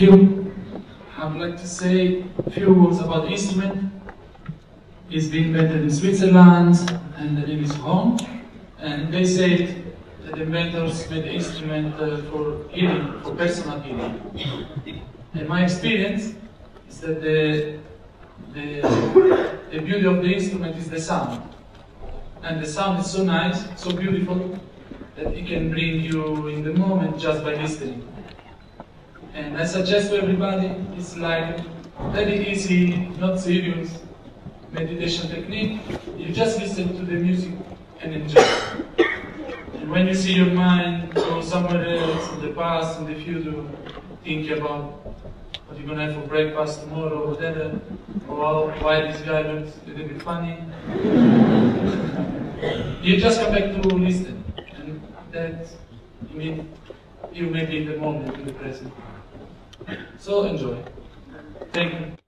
You. I would like to say a few words about the instrument. It's been invented in Switzerland and the name is Hang. And they say that the inventors made the instrument uh, for healing, for personal healing. And my experience is that the, the, the beauty of the instrument is the sound. And the sound is so nice, so beautiful, that it can bring you in the moment just by listening. And I suggest to everybody, it's like very easy, not serious meditation technique. You just listen to the music and enjoy. And when you see your mind go somewhere else, in the past, in the future, think about what you're gonna have for breakfast tomorrow, or whatever, or why this guy looks a little bit funny, you just come back to listen. And that, you mean, you may be in the moment, in the present. So enjoy. Thank you.